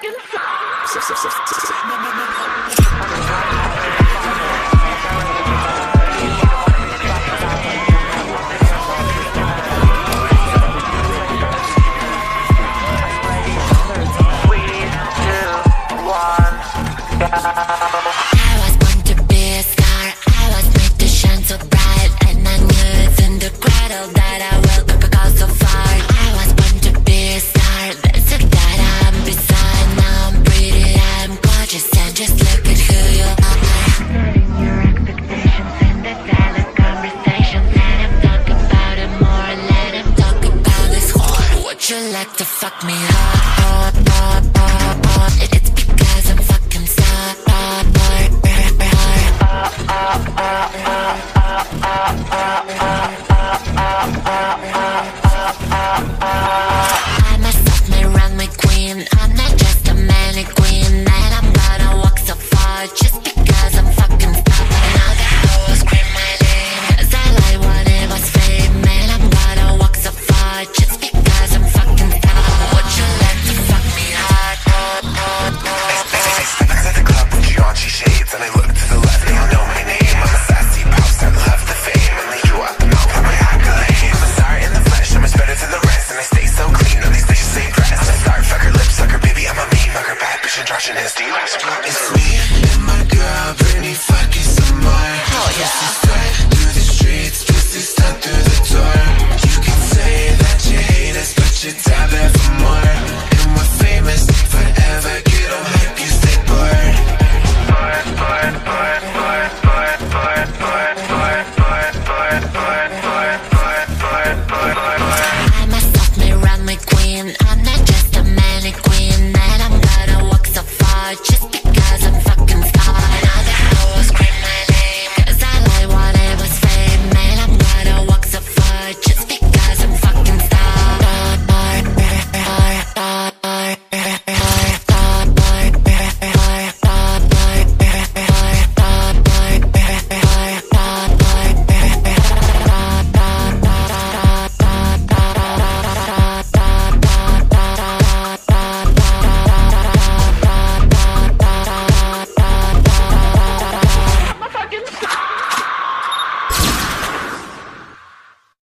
fucking suck. I was born to be a star. I was made to shine so bright, and I knew in the cradle that I was fuck me hard? It's because I'm fucking I crushing his. It's me and my girl, fucking. Hell yeah. Through the streets, pussy through the door. You can say that you hate us, but you for more. And we're famous forever, get hype, you stay bored. run my queen. I'm not